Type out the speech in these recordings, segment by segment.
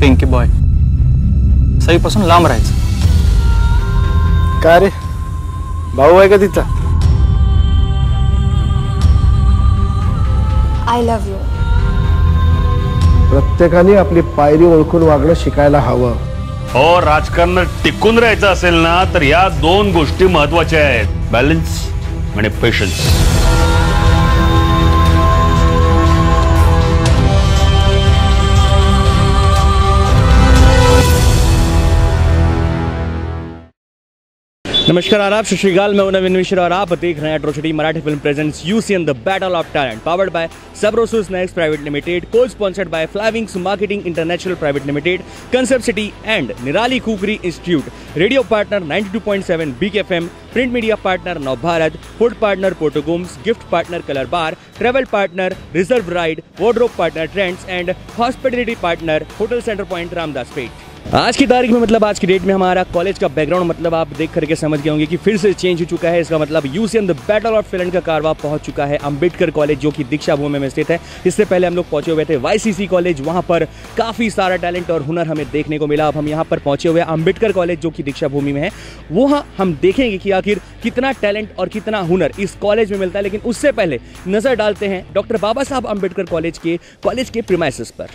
Pinky boy. सईपासून लांब राहायचं. काय रे? भाऊ आहे का तिथं? आय लव्ह यू प्रत्येकाने आपली पायरी ओळखून वागणं शिकायला हवं. हो राजकारणात टिकून राहायचं असेल ना तर या दोन गोष्टी महत्त्वाच्या आहेत. बॅलन्स आणि पेशन्स नमस्कार आदाब श्रीकाल मैं नवीन मिश्रा और आप देख रहे हैं Atrocity Marathi film presents UC in the battle of talent powered by Sabroso snacks private limited co sponsored by Flywings marketing international private limited concept city and Nirali cookery institute radio partner 92.7 Big FM print media partner Navbharat food partner पोर्टोगोम्स gift partner Colorbar travel partner reserve ride wardrobe partner Trends and hospitality partner hotel centre point Ramdaspeth आज की तारीख में मतलब आज की date में हमारा college का बैकग्राउंड मतलब आप देख करके समझ गए होंगे कि फिर से चेंज हो चुका है। इसका मतलब यूसीएम द बैटल ऑफ़ फिलन का कारवा पहुँच चुका है अंबेडकर कॉलेज जो कि दीक्षा भूमि में स्थित है। इससे पहले हम लोग पहुँचे हुए थे वाईसीसी कॉलेज वहाँ पर काफ़ी सारा टैलेंट और हुनर हमें देखने को मिला। अब हम यहाँ पर पहुँचे हुए अंबेडकर कॉलेज जो कि दीक्षा भूमि में है। वहाँ हम देखेंगे कि आखिर कितना टैलेंट और कितना हुनर इस कॉलेज में मिलता है। लेकिन उससे पहले नज़र डालते हैं डॉक्टर बाबा साहब अंबेडकर कॉलेज के कॉलेज के प्रिमाइसिस पर।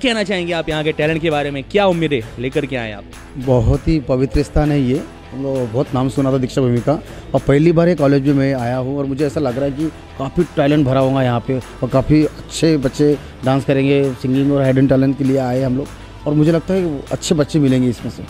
कहना चाहेंगे आप यहाँ के टैलेंट के बारे में? क्या उम्मीदें लेकर के आए आप? बहुत ही पवित्र स्थान है ये। हम लोग बहुत नाम सुना था दीक्षा भूमि का। और पहली बार ये कॉलेज में मैं आया हूँ और मुझे ऐसा लग रहा है कि काफ़ी टैलेंट भरा होगा यहाँ पे और काफ़ी अच्छे बच्चे डांस करेंगे सिंगिंग और हाइडन टैलेंट के लिए आए हम लोग। और मुझे लगता है कि अच्छे बच्चे मिलेंगे इसमें से।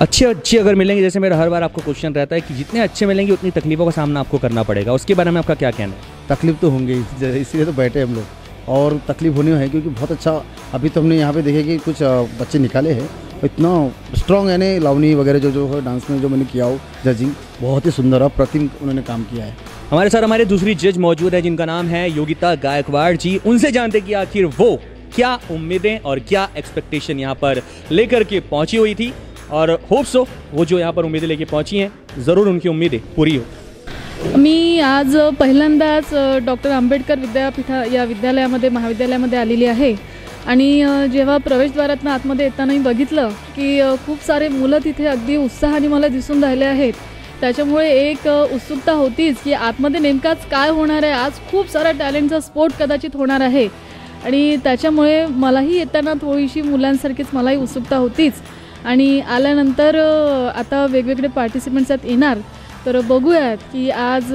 अच्छे अच्छे अगर मिलेंगे जैसे मेरा हर बार आपको क्वेश्चन रहता है कि जितने अच्छे मिलेंगे उतनी तकलीफों का सामना आपको करना पड़ेगा। उसके बारे में आपका क्या कहना है? तकलीफ़ तो होंगे इसलिए तो बैठे हम लोग। और तकलीफ़ होनी है क्योंकि बहुत अच्छा अभी तो हमने यहाँ पे देखे कि कुछ बच्चे निकाले हैं। इतना स्ट्रॉन्ग है ना लावनी वगैरह जो जो है डांस में जो मैंने किया हो जजिंग बहुत ही सुंदर और प्रतिम उन्होंने काम किया है। हमारे साथ हमारे दूसरी जज मौजूद है, जिनका नाम है योगिता गायकवाड़ जी। उनसे जानते कि आखिर वो क्या उम्मीदें और क्या एक्सपेक्टेशन यहाँ पर लेकर के पहुँची हुई थी। और होप सो वो जो यहाँ पर उम्मीदें लेके पहुँची हैं, ज़रूर उनकी उम्मीदें पूरी हो। मी आज पहिल्यांदाच डॉक्टर आंबेडकर विद्यापीठा या विद्यालयामध्ये महाविद्यालयामध्ये आलेली आहे. आणि जेव्हा प्रवेशद्वारातनं आतमध्ये येताना मी बघितलं की खूप सारे मुलं तिथे अगदी उत्साहाने मला दिसून राहिले आहेत. त्याच्यामुळे एक उत्सुकता होतीच की आतमध्ये नेमकाच काय होणार आहे. आज खूप सारा टॅलेंटचा स्पोर्ट कदाचित होणार आहे. आणि त्याच्यामुळे मलाही येताना थोडीशी मुलांसारखीच मलाही उत्सुकता होतीच. आणि आल्यानंतर आता वेगवेगळे पार्टिसिपंट्स यात येणार. तर बघूयात की आज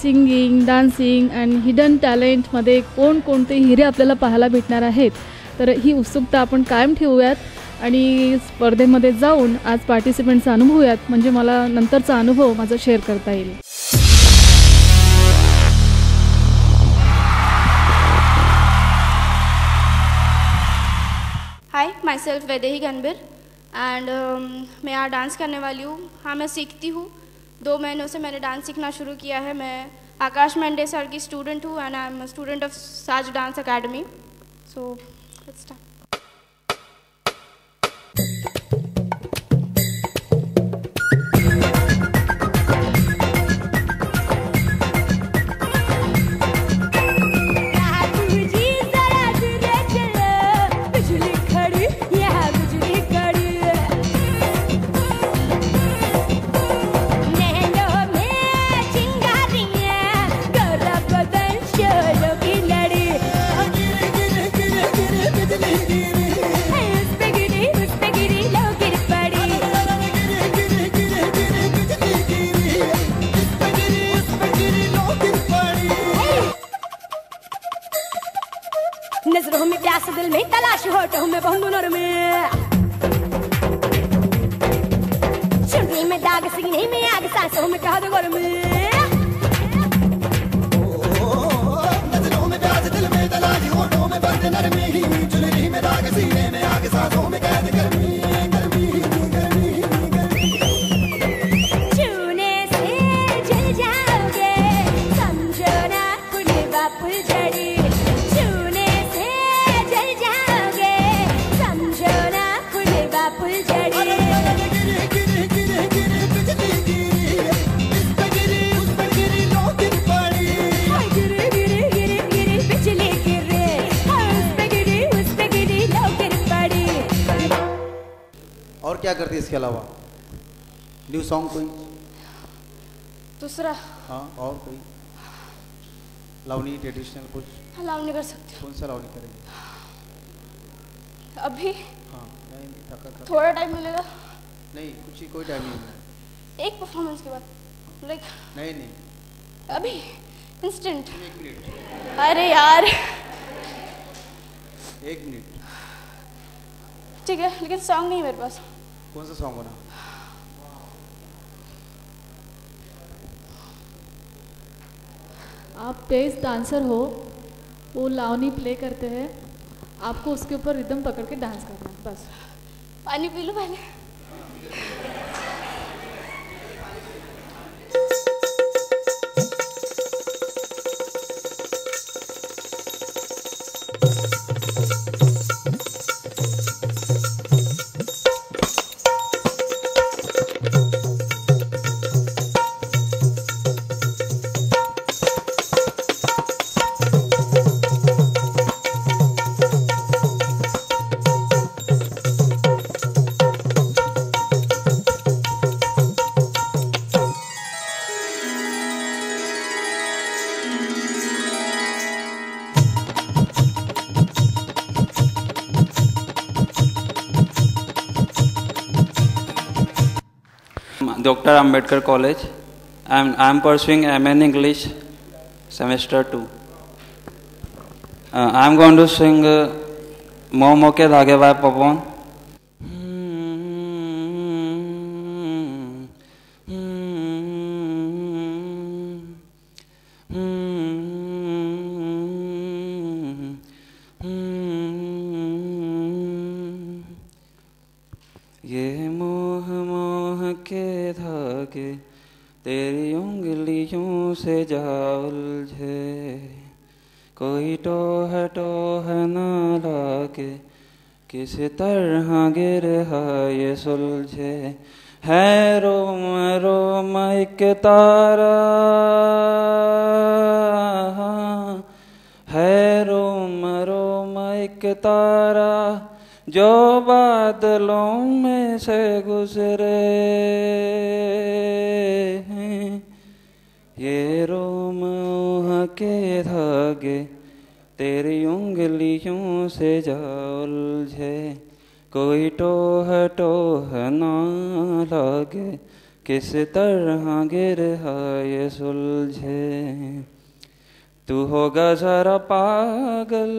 सिंगिंग डान्सिंग अँड हिडन टॅलेंटमध्ये कोणकोणते हिरे आपल्याला पाहायला भेटणार आहेत? तर ही उत्सुकता आपण कायम ठेवूयात आणि स्पर्धेमध्ये जाऊन आज पार्टिसिपंटचा अनुभवूयात म्हणजे मला नंतरचा अनुभव माझा शेअर करता येईल. Hi myself Vedehi Ganbir. And मैं यहाँ डांस करने वाली हूँ. हाँ मैं सीखती हूँ. दो महीनों से मैंने डांस सीखना शुरू किया है। मैं आकाश मंडे सर की स्टूडेंट हूँ and I am student of Saaj dance academy so start क्या करती है इसके अलावा? न्यू सॉन्ग कोई? दूसरा। हाँ और कोई? लवनी ट्रेडिशनल कुछ? अलाउ नहीं कर सकती कौन सा लवनी करेंगे? अभी? हाँ नहीं नहीं थका थोड़ा टाइम मिलेगा। नहीं कुछ ही कोई टाइम नहीं है एक परफॉर्मेंस के बाद लाइक नहीं नहीं। अभी इंस्टेंट एक मिनट अरे यार। एक मिनट ठीक है लेकिन सॉन्ग नहीं है मेरे पास। कौन सा सॉन्ग होना आप तेज डांसर हो वो लावनी प्ले करते हैं आपको उसके ऊपर रिदम पकड़ के डांस करना है बस। पानी पी लो पहले। Dr. Ambedkar College. I'm, I'm pursuing MN English semester 2. Uh, I'm going to sing uh, Momo Ke Dhage by Yeah. धागे तेरी उंगलियों से जा उलझे कोई टोह टोह न लागे किस तरह गिर ये सुलझे। है रोम रोम एक तारा। है रोम रोम एक तारा, जो बादलों में से गुजरे। हैं ये रोम ओह के धागे, तेरी उंगलियों से जा कोई टोह टोह ना लागे, किस तरह गिर ये सुलझे। तू होगा जरा पागल,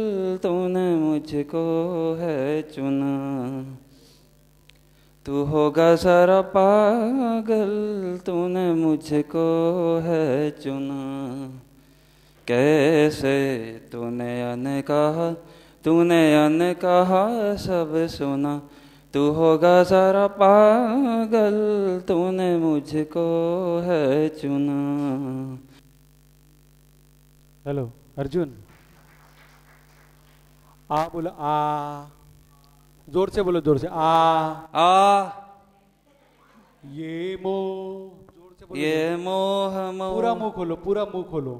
तूने मुझको है चुना। तू होगा सारा पागल, तूने मुझको है चुना। कैसे तूने अन कहा तूने अन कहा सब सुना। तू होगा सारा पागल, तूने मुझको है चुना। हेलो, अर्जुन। आ बोला, आ। ज़ोर से बोलो ज़ोर से। आ आ ये मो। ज़ोर से बोलो ये मोह मो पूरा मुँह खोलो पूरा मुँह खोलो।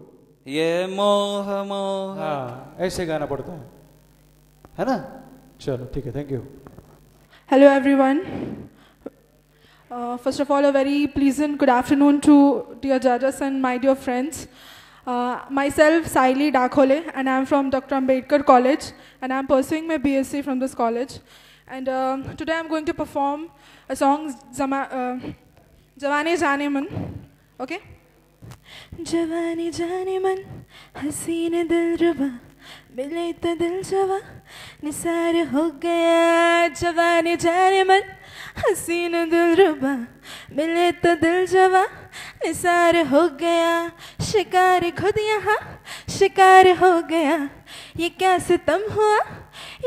ये मोह मो हाँ ऐसे गाना पड़ता है। है ना? चलो ठीक है thank you hello everyone first of all a very pleasant good afternoon to dear जजस and my dear friends Uh, myself, Saili Dakhole, and I'm from Dr. Ambedkar College, and I'm pursuing my BSc from this college. And uh, today I'm going to perform a song, Zama, uh, Jawane Jane Man. Okay? जवानी जाने मन हसीन दिल रुबा मिले तो दिल जवा निसार हो गया जवानी जाने मन हसीन दिल रुबा मिले तो दिल जवा, निसार हो गया। शिकार खुद यहाँ, शिकार हो गया। ये क्या सितम हुआ?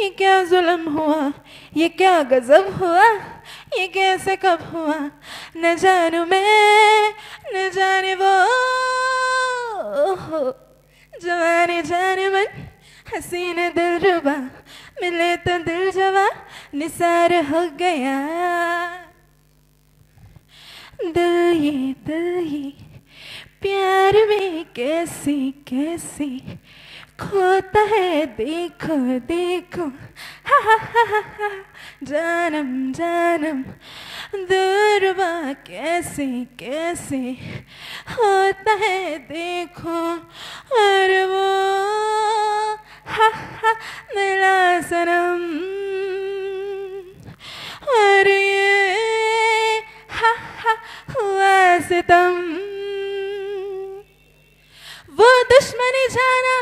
ये क्या जुल्म हुआ? ये क्या गजब हुआ? ये कैसे कब हुआ? न जानू मैं, न जाने वो। जवाने जाने मन, हसीन दिल रुबा मिले तो दिल जवा निसार हो गया। दिल ये दिल ये प्यार में कैसे कैसे खोता है, देखो देखो। हा हा हा हा हा, जानम जानम दूरबा कैसे कैसे होता है, देखो। और वो हा हा मिला सनम और ये हा हा हुआ वो दुश्मनी जाना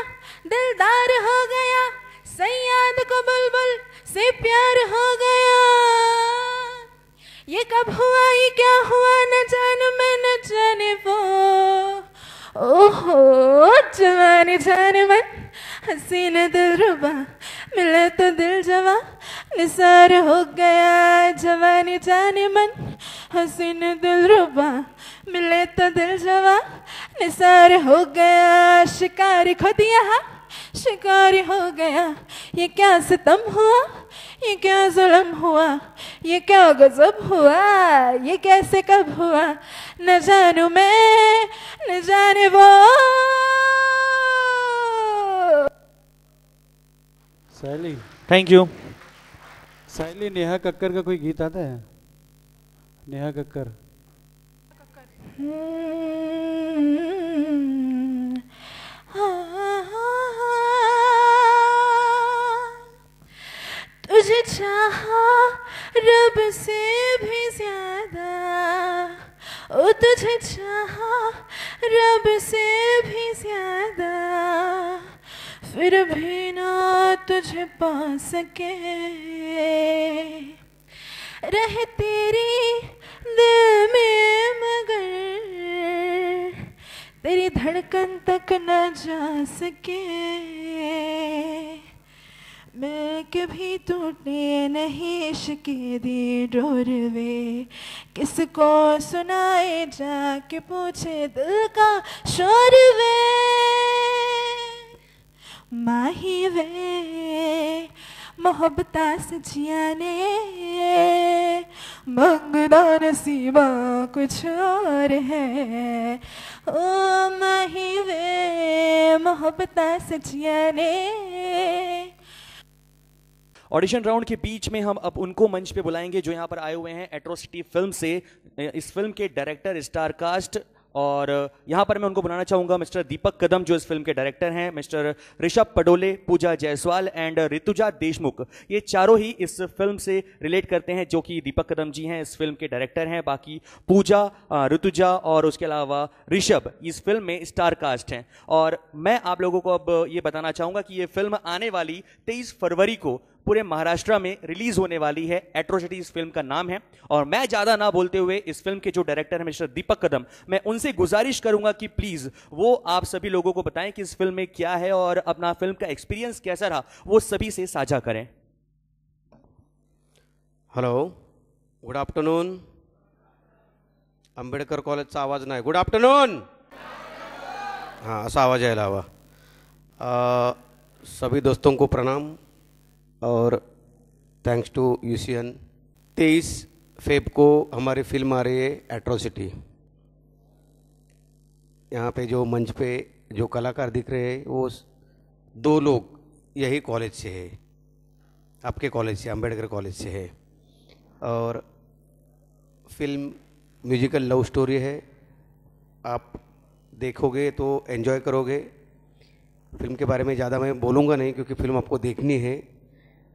दिलदार हो गया सैयाद को बुलबुल से प्यार हो गया ये कब हुआ ये क्या हुआ न जानू मैं न जाने वो ओहो जवानी जाने मन हसीन दिल रुबा मिले तो दिल जवा, निसार हो गया जवानी जाने मन। हसीन दिल रुबा मिले तो दिल जवा, निसार हो गया शिकारी खुद यहाँ शिकारी हो गया, ये क्या सितम हुआ? ये क्या जुल्म हुआ? ये क्या गजब हुआ? ये कैसे कब हुआ? न जानू मैं, न जाने वो। सैली थैंक यू सैली नेहा कक्कर का कोई गीत आता है? नेहा कक्कर। तुझे चाहा रब से भी ज़्यादा ओ तुझे चाहा रब से भी ज़्यादा। फिर भी ना तुझे पा सके। रहे तेरी दिल में मगर, तेरी धड़कन तक न जा सके। मैं कभी टूटे नहीं शिके दी डोरवे किसको सुनाए जाके पूछे दिल का शोर वे। माही वे, मोहब्बता सजिया ने। मंगदा नसीबा कुछ और है। ओ माही वे, मोहब्बता सजिया ने। ऑडिशन राउंड के बीच में हम अब उनको मंच पे बुलाएँगे जो यहाँ पर आए हुए हैं एट्रोसिटी फ़िल्म से। इस फ़िल्म के डायरेक्टर स्टार कास्ट और यहाँ पर मैं उनको बुलाना चाहूँगा। मिस्टर दीपक कदम, जो इस फ़िल्म के डायरेक्टर हैं, मिस्टर ऋषभ पडोले, पूजा जायसवाल एंड ऋतुजा देशमुख। ये चारों ही इस फ़िल्म से रिलेट करते हैं, जो कि दीपक कदम जी हैं, इस फ़िल्म के डायरेक्टर हैं। बाकी पूजा ऋतुजा और उसके अलावा ऋषभ इस फ़िल्म में स्टार कास्ट हैं। और मैं आप लोगों को अब ये बताना चाहूँगा कि ये फ़िल्म आने वाली तेईस फरवरी को पूरे महाराष्ट्र में रिलीज़ होने वाली है एट्रोसिटी इस फ़िल्म का नाम है। और मैं ज़्यादा ना बोलते हुए इस फ़िल्म के जो डायरेक्टर हैं, मिस्टर दीपक कदम, मैं उनसे गुजारिश करूँगा कि प्लीज़ वो आप सभी लोगों को बताएँ कि इस फ़िल्म में क्या है और अपना फ़िल्म का एक्सपीरियंस कैसा रहा, वो सभी से साझा करें। हॅलो गुड आफ्टरनून आंबेडकर कॉलेजचा आवाज़ नाही गुड आफ्टरनून हाँ ऐसा आवाज़ यायला हवा सभी दोस्तों को प्रणाम। और थैंक्स टू यूसीएन तेईस फेब को हमारी फ़िल्म आ रही है एट्रोसिटी यहाँ पे जो मंच पे जो कलाकार दिख रहे हैं, वो दो लोग यही कॉलेज से है। आपके कॉलेज से, अंबेडकर कॉलेज से है। और फ़िल्म म्यूजिकल लव स्टोरी है। आप देखोगे तो एन्जॉय करोगे। फ़िल्म के बारे में ज़्यादा मैं बोलूँगा नहीं, क्योंकि फ़िल्म आपको देखनी है।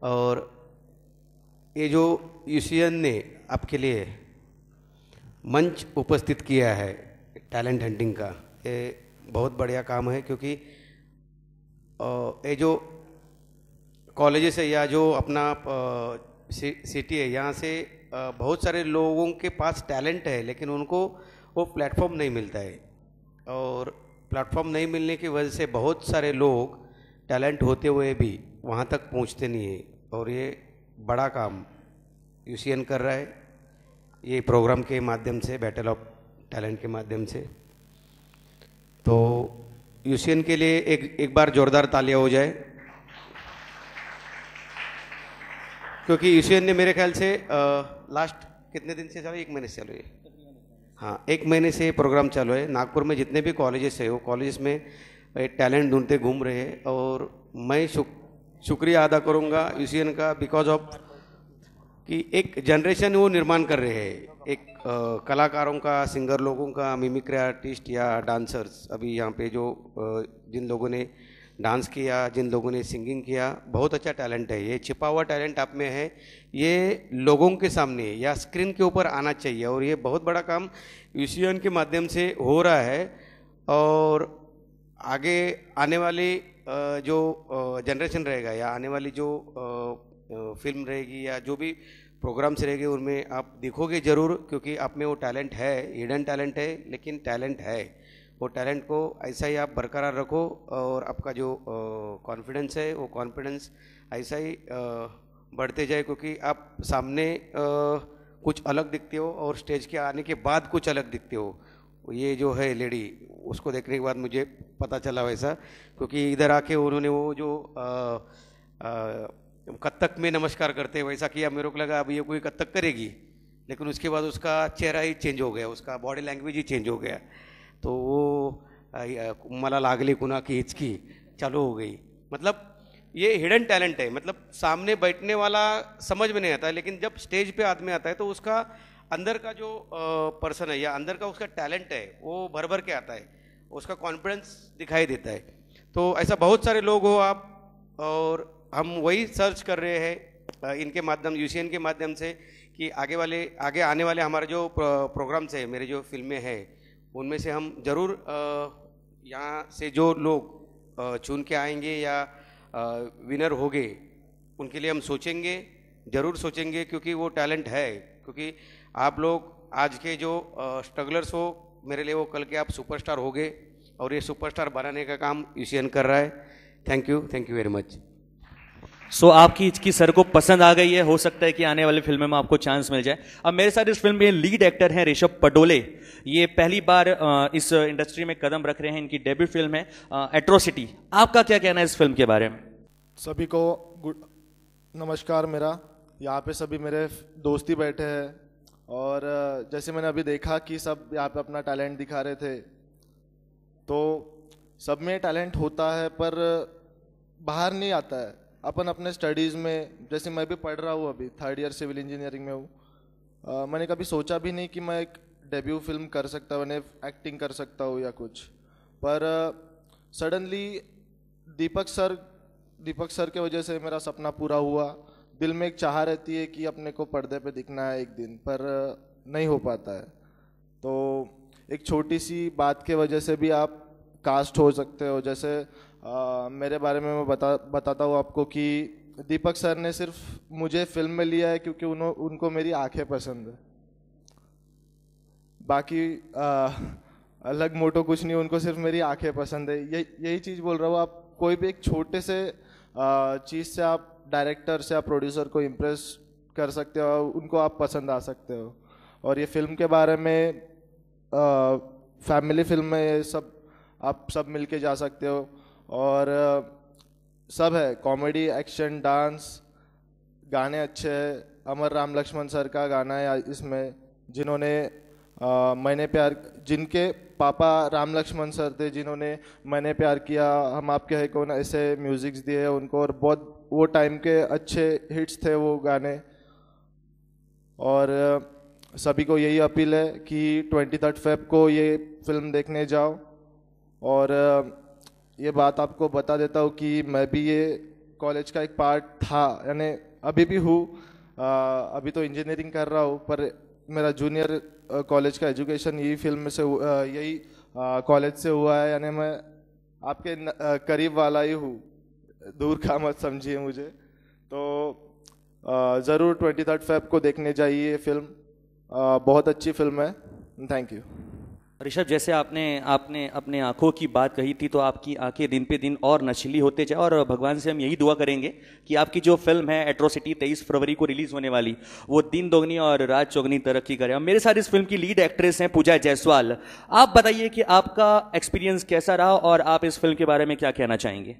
और ये जो यूसीएन ने आपके लिए मंच उपस्थित किया है टैलेंट हंटिंग का, ये बहुत बढ़िया काम है क्योंकि ये जो कॉलेजेस है या जो अपना सिटी है, यहाँ से बहुत सारे लोगों के पास टैलेंट है, लेकिन उनको वो प्लेटफॉर्म नहीं मिलता है। और प्लेटफॉर्म नहीं मिलने की वजह से बहुत सारे लोग टैलेंट होते हुए भी वहाँ तक पहुँचते नहीं है। और ये बड़ा काम यूसीएन कर रहा है। ये प्रोग्राम के माध्यम से बैटल ऑफ़ टैलेंट के माध्यम से। तो यूसीएन के लिए एक एक बार जोरदार तालियाँ हो जाए। क्योंकि यूसीएन ने मेरे ख्याल से आ, लास्ट कितने दिन से चलो एक महीने से चालू है। हाँ एक महीने से प्रोग्राम चालू है। नागपुर में जितने भी कॉलेजेस है वो कॉलेजेस में टैलेंट ढूंढते घूम रहे हैं। और मैं शुक शुक्रिया अदा करूँगा यूसीएन का बिकॉज़ ऑफ़ कि एक जनरेशन वो निर्माण कर रहे हैं। एक अ, कलाकारों का सिंगर लोगों का मिमिक्री आर्टिस्ट या डांसर्स अभी यहाँ पे जो अ, जिन लोगों ने डांस किया जिन लोगों ने सिंगिंग किया बहुत अच्छा टैलेंट है ये। छिपा हुआ टैलेंट आप में है। ये लोगों के सामने या स्क्रीन के ऊपर आना चाहिए और ये बहुत बड़ा काम यूसीएन के माध्यम से हो रहा है। और आगे आने वाली जो जनरेशन रहेगा या आने वाली जो फ़िल्म रहेगी या जो भी प्रोग्राम्स रहेंगे, उनमें आप देखोगे ज़रूर क्योंकि आप में वो टैलेंट है हिडन टैलेंट है, लेकिन टैलेंट है। वो टैलेंट को ऐसा ही आप बरकरार रखो और आपका जो कॉन्फिडेंस है, वो कॉन्फिडेंस ऐसा ही बढ़ते जाए क्योंकि आप सामने कुछ अलग दिखते हो और स्टेज के आने के बाद कुछ अलग दिखते हो। ये जो है लेडी, उसको देखने के बाद मुझे पता चला वैसा, क्योंकि इधर आके उन्होंने वो जो कत्थक में नमस्कार करते वैसा किया, मेरे को लगा अब ये कोई कत्थक करेगी। लेकिन उसके बाद उसका चेहरा ही चेंज हो गया, उसका बॉडी लैंग्वेज ही चेंज हो गया। तो वो मला लागली कुना की हिचकी चालू हो गई। मतलब ये हिडन टैलेंट है मतलब सामने बैठने वाला समझ में नहीं आता, लेकिन जब स्टेज पे आदमी आता है तो उसका अंदर का जो पर्सन है या अंदर का उसका टैलेंट है, वो भर भर के आता है, उसका कॉन्फिडेंस दिखाई देता है। तो ऐसा बहुत सारे लोग हो आप, और हम वही सर्च कर रहे हैं इनके माध्यम यूसीएन के माध्यम से, कि आगे वाले, आगे आने वाले हमारे जो प्रोग्राम्स हैं, मेरे जो फ़िल्में हैं, उनमें से हम ज़रूर यहाँ से जो लोग चुन के आएँगे या विनर होंगे, उनके लिए हम सोचेंगे, ज़रूर सोचेंगे, क्योंकि वो टैलेंट है। क्योंकि आप लोग आज के जो स्ट्रगलर्स हो मेरे लिए वो कल के आप सुपरस्टार हो गए और ये सुपरस्टार बनाने का काम यूसीएन कर रहा है। Thank you thank you very much so आपकी हिचकी सर को पसंद आ गई है हो सकता है कि आने वाली फ़िल्म में आपको चांस मिल जाए। अब मेरे साथ इस फ़िल्म में लीड एक्टर हैं ऋषभ पटोले ये पहली बार इस इंडस्ट्री में कदम रख रहे हैं इनकी डेब्यू फ़िल्म है एट्रोसिटी आपका क्या कहना है इस फ़िल्म के बारे में? सभी को गुड नमस्कार मेरा। यहाँ पे सभी मेरे दोस्ती बैठे हैं और जैसे मैंने अभी देखा कि सब यहाँ पे अपना टैलेंट दिखा रहे थे तो सब में टैलेंट होता है पर बाहर नहीं आता है। अपन अपने स्टडीज़ में, जैसे मैं भी पढ़ रहा हूँ अभी थर्ड ईयर सिविल इंजीनियरिंग में हूँ मैंने कभी सोचा भी नहीं कि मैं एक डेब्यू फ़िल्म कर सकता हूँ एक्टिंग कर सकता हूँ या कुछ। पर suddenly Deepak sir Deepak sir के वजह से मेरा सपना पूरा हुआ। दिल में एक चाह रहती है कि अपने को पर्दे पे दिखना है एक दिन पर नहीं हो पाता है। तो एक छोटी सी बात के वजह से भी आप कास्ट हो सकते हो। जैसे अ, मेरे बारे में मैं बता बताता हूँ आपको कि दीपक सर ने सिर्फ़ मुझे फ़िल्म में लिया है क्योंकि उन्हों उनको मेरी आँखें पसंद है। बाकी अलग मोटो कुछ नहीं उनको सिर्फ़ मेरी आँखें पसंद है। यही यही चीज़ बोल रहा हूँ आप कोई भी एक छोटे से चीज़ से आप डायरेक्टर से या प्रोड्यूसर को इम्प्रेस कर सकते हो, उनको आप पसंद आ सकते हो। और ये फ़िल्म के बारे में फैमिली फ़िल्म में ये सब, आप सब मिल के जा सकते हो। और सब है कॉमेडी एक्शन डांस गाने अच्छे हैं। अमर राम लक्ष्मण सर का गाना है इसमें, जिन्होंने मैंने प्यार, जिनके पापा राम लक्ष्मण सर थे, जिन्होंने मैंने प्यार किया, हम आपके है कौन, ऐसे म्यूजिक्स दिए उनको। और बहुत वो टाइम के अच्छे हिट्स थे वो गाने। और सभी को यही अपील है कि ट्वेंटी थर्ड फेब को ये फ़िल्म देखने जाओ। और ये बात आपको बता देता हूँ कि मैं भी ये कॉलेज का एक पार्ट था, यानी अभी भी हूँ। अभी तो इंजीनियरिंग कर रहा हूँ, पर मेरा जूनियर कॉलेज का एजुकेशन यही फ़िल्म में से यही कॉलेज से हुआ है, यानी मैं आपके करीब वाला ही हूँ। दूर का मत समझिए मुझे। तो ज़रूर ट्वेंटी थर्ड फेब को देखने जाइए फ़िल्म बहुत अच्छी फ़िल्म है। थैंक यू ऋषभ, जैसे आपने आपने अपने आँखों की बात कही थी तो आपकी आँखें दिन पे दिन और नशीली होते जाए और भगवान से हम यही दुआ करेंगे कि आपकी जो फ़िल्म है एट्रोसिटी तेईस फरवरी को रिलीज़ होने वाली, वो दिन दोगुनी और रात चौगनी तरक्की करे। मेरे साथ इस फ़िल्म की लीड एक्ट्रेस हैं पूजा जायसवाल। आप बताइए कि आपका एक्सपीरियंस कैसा रहा और आप इस फ़िल्म के बारे में क्या कहना चाहेंगे?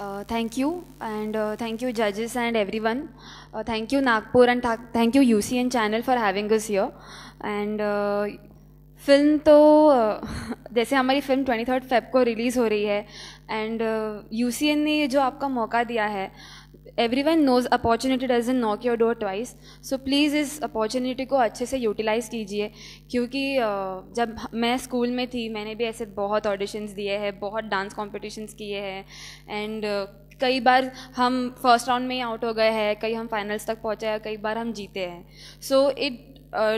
Uh, thank you and uh, thank you judges and everyone. Uh, thank you Nagpur and th thank you UCN channel for having us here. And uh, फ़िल्म तो uh, जैसे हमारी फ़िल्म ट्वेंटी थर्ड फेब को रिलीज़ हो रही है and you C N ने जो आपका मौका दिया है everyone knows opportunity doesn't knock your door twice so please इस अपॉर्चुनिटी को अच्छे से यूटिलाइज़ कीजिए। क्योंकि जब मैं स्कूल में थी, मैंने भी ऐसे बहुत ऑडिशंस दिए हैं, बहुत डांस कॉम्पिटिशन्स किए हैं। एंड कई बार हम फ़र्स्ट राउंड में ही आउट हो गए हैं, कई हम फाइनल्स तक पहुँचे हैं, कई बार हम जीते हैं। So it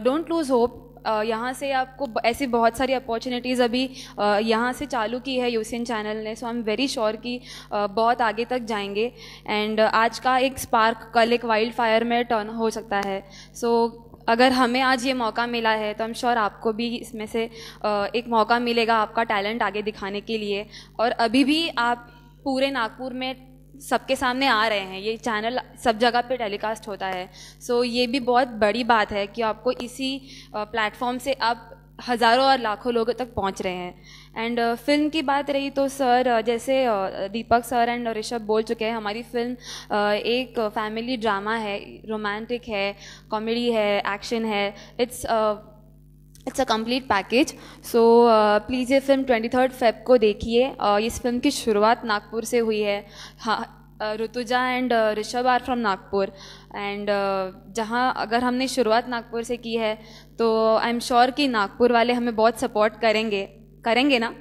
don't lose hope यहाँ से आपको ऐसी बहुत सारी अपॉर्चुनिटीज़ अभी यहाँ से चालू की है यूसीएन चैनल ने so I am very sure कि बहुत आगे तक जाएँगे। एंड आज का एक स्पार्क कल एक वाइल्ड फायर में टर्न हो सकता है। सो अगर हमें आज ये मौका मिला है तो एम श्योर आपको भी इसमें से एक मौका मिलेगा आपका टैलेंट आगे दिखाने के लिए। और अभी भी आप पूरे नागपुर में सबके सामने आ रहे हैं। ये चैनल सब जगह पे टेलीकास्ट होता है। सो so, ये भी बहुत बड़ी बात है कि आपको इसी प्लेटफॉर्म से आप हज़ारों और लाखों लोगों तक पहुँच रहे हैं। एंड uh, फ़िल्म की बात रही तो सर जैसे दीपक सर एंड ऋषभ बोल चुके हैं हमारी फ़िल्म एक फैमिली ड्रामा है रोमांटिक है कॉमेडी है एक्शन है। It's it's a complete package so please ये फ़िल्म ट्वेंटी थर्ड फेब को देखिए। Uh, इस फ़िल्म की शुरुआत नागपुर से हुई है। हाँ uh, Rutuja and Rishabh are from Nagpur. And जहाँ अगर हमने शुरुआत नागपुर से की है तो आई एम श्योर कि नागपुर वाले हमें बहुत सपोर्ट करेंगे। करेंगे ना?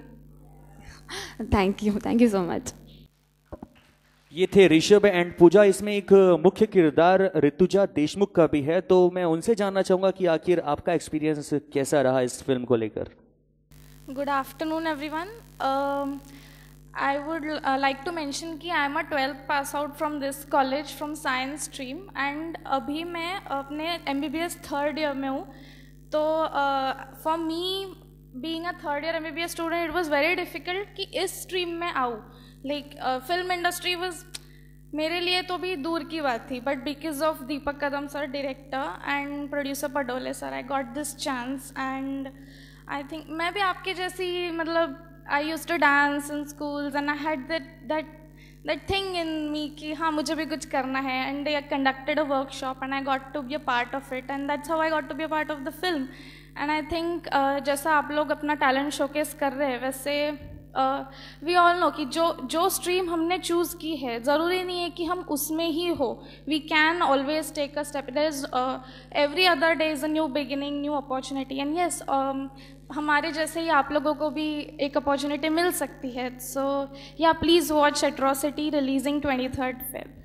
Thank you thank you so much ये थे ऋषभ एंड पूजा। इसमें एक मुख्य किरदार ऋतुजा देशमुख का भी है। तो मैं उनसे जानना चाहूँगा कि आखिर आपका एक्सपीरियंस कैसा रहा इस फ़िल्म को लेकर? Good afternoon every everyone I would like to mention कि I am a twelfth pass out from this college from science stream and अभी मैं अपने एमबीबीएस थर्ड ईयर में हूँ। तो for me being a third year M student it was very difficult कि इस stream में आऊँ। Like फ़िल्म इंडस्ट्री was, मेरे लिए तो भी दूर की बात थी but because of Deepak Kadam sir director and producer Padole sir I got this chance and I think मैं भी आपके जैसी मतलब I use to dance in schools and I had that that that thing in me कि हाँ मुझे भी कुछ करना है and I conducted a workshop and I got to be a part of it and that's how I got to be a part of the film and I think जैसा आप लोग अपना टैलेंट शोकेस कर रहे हैं, वैसे we all know कि जो जो स्ट्रीम हमने चूज़ की है, ज़रूरी नहीं है कि हम उसमें ही हो। We can always take a step there is every other day is a new beginning new opportunity and yes हमारे जैसे ही आप लोगों को भी एक अपॉर्चुनिटी मिल सकती है। So yeah please watch Atrocity releasing twenty third Feb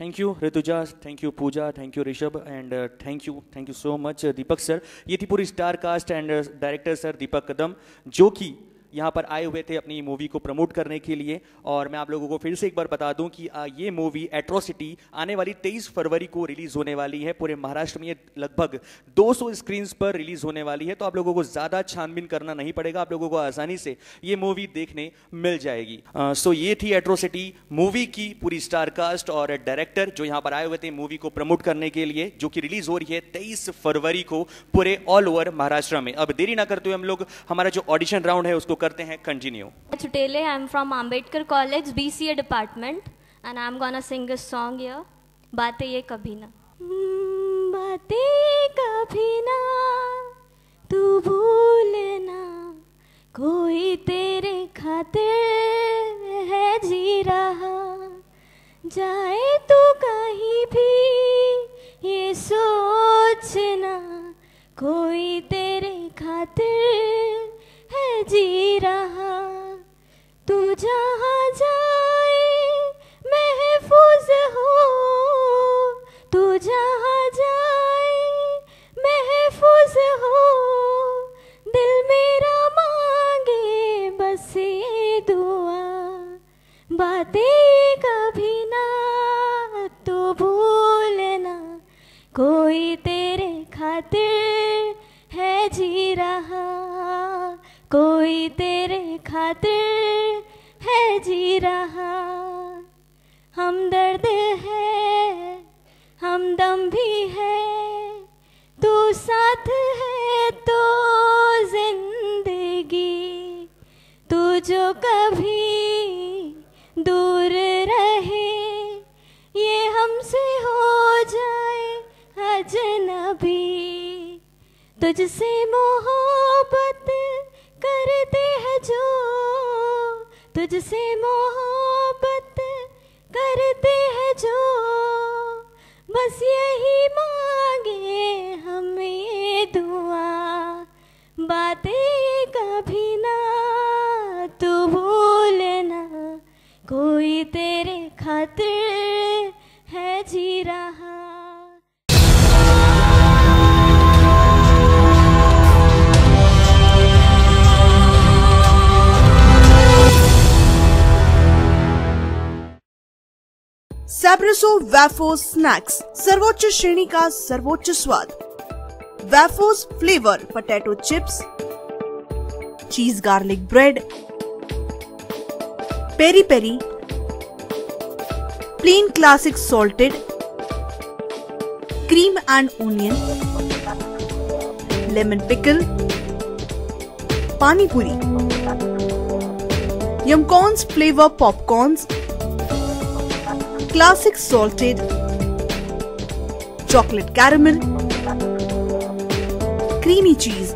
thank you Rutuja thank you Pooja thank you Rishabh and thank you thank you so much Deepak sir ये थी पूरी star cast and director sir Deepak Kadam, जो कि यहाँ पर आए हुए थे अपनी मूवी को प्रमोट करने के लिए। और मैं आप लोगों को फिर से एक बार बता दूँ कि ये मूवी एट्रोसिटी आने वाली 23 फरवरी को रिलीज़ होने वाली है पूरे महाराष्ट्र में। ये लगभग 200 स्क्रीन पर रिलीज़ होने वाली है। तो आप लोगों को ज़्यादा छानबीन करना नहीं पड़ेगा। आप लोगों को आसानी से ये मूवी देखने मिल जाएगी। सो ये थी एट्रोसिटी मूवी की पूरी स्टार कास्ट और डायरेक्टर जो यहाँ पर आए हुए थे मूवी को प्रमोट करने के लिए, जो कि रिलीज़ हो रही है तेईस फरवरी को पूरे ऑल ओवर महाराष्ट्र में। अब देरी ना करते हुए हम लोग, हमारा जो ऑडिशन राउंड है उसको करते हैं continue Chutele I am from Ambedkar college B C A department and I am gonna sing song य बातें ये कभी ना बातें कभी ना तू भूल ना कोई तेरे खाते है जी रहा जाए तू कहीं भी ये सोचना कोई तेरे खातिर रहा तू जहाँ जाए महफूज हो, तू जहाँ जाए महफूज हो, दिल मेरा मांगे बस ये दुआ, बातें कभी ना तो भूलना, कोई कोई तेरे खातिर है जी रहा। हम दर्द है हम दम भी है। तू साथ है तो ज़िंदगी, तू जो कभी दूर रहे, ये हमसे हो जाए अजनबी। तुझसे मोहब्बत करते हैं जो तुझसे मोहब्बत करते हैं जो। बस यही मांगे हम दुआ, बातें कभी ना तू भूलना कोई तेरे खातिर है जी रहा सैब्रेसो वैफो स्नैक्स, सर्वोच्च श्रेणी का सर्वोच्च स्वाद। वैफोस flavour, potato chips, cheese garlic bread, peri peri, plain classic salted, cream and onion lemon pickle, pani puri. Yumcorns flavour popcorns classic salted chocolate caramel, creamy cheese.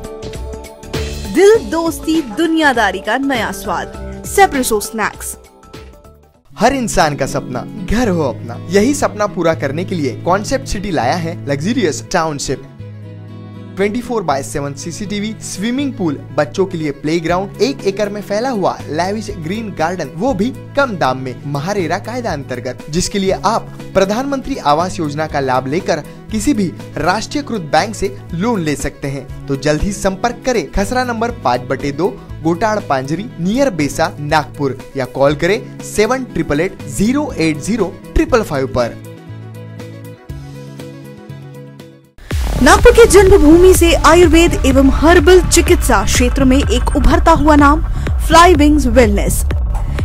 दिल दोस्ती दुनियादारी का नया स्वाद सेप्रेसो स्नैक्स हर इंसान का सपना, घर हो अपना। यही सपना पूरा करने के लिए कॉन्सेप्ट सिटी लाया है luxurious township 24 four by seven CCTV, swimming pool, बच्चों के लिए प्ले ग्राउंड एक एकड़ में फैला हुआ लैविश ग्रीन गार्डन वो भी कम दाम में, महारेरा कायदा अंतर्गत, जिसके लिए आप प्रधानमंत्री आवास योजना का लाभ लेकर किसी भी राष्ट्रीयकृत बैंक से लोन ले सकते हैं। तो जल्द ही संपर्क करें। खसरा नंबर पाँच बटे दो, गोटाड़ पांजरी, नियर बेसा, नागपुर, या कॉल करें seven triple eight zero eight zero triple five पर। नागपुर की जन्मभूमि से आयुर्वेद एवं हर्बल चिकित्सा क्षेत्र में एक उभरता हुआ नाम Flywings wellness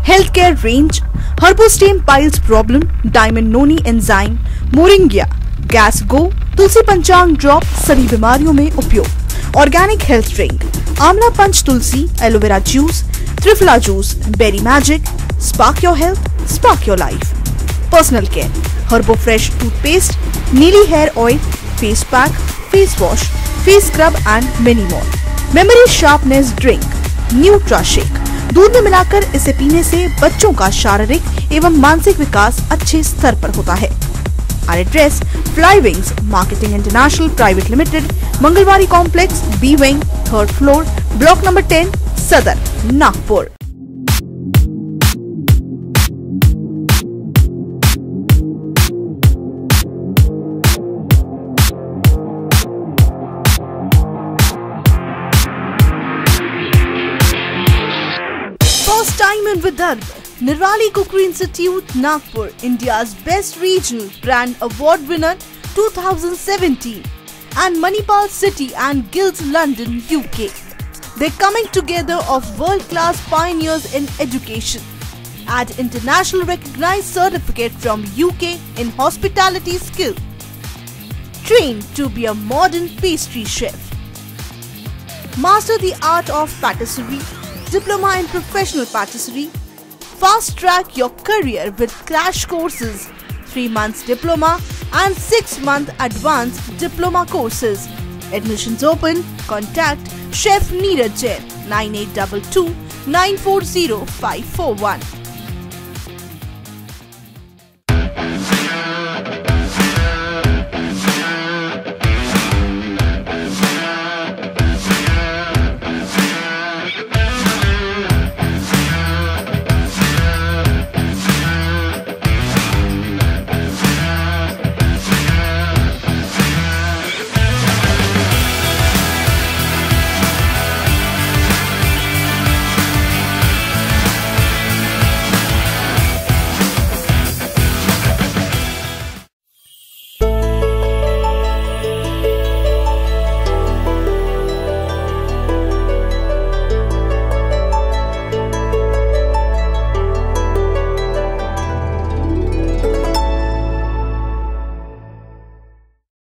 health care range Herbostem piles problem diamond noni enzyme moringa gas go tulsi panchang drop सभी बीमारियों में उपयोग। Organic health drink amla punch tulsi aloe vera juice triphala juice berry magic spark your health spark your life personal care Herbo fresh toothpaste Neeli hair oil face pack face wash face scrub and many more memory sharpness drink nutra shake दूध में मिलाकर इसे पीने से बच्चों का शारीरिक एवं मानसिक विकास अच्छे स्तर पर होता है। Our address Fly Wings Marketing International Private Limited Mangalwari complex, B wing, third floor, block number 10 Sadar, Nagpur. Nirali Cookery Institute, Nagpur, India's Best Regional Brand Award winner 2017, and Manipal City and Guilds London, UK. The coming together of world-class pioneers in education. Add international recognized certificate from UK in hospitality skill. Trained to be a modern pastry chef. Master the art of patisserie, diploma in professional patisserie. Fast track your career with crash courses, 3 months diploma and 6 month advanced diploma courses. Admissions open. Contact Chef Neeraj Jain 9822 940541.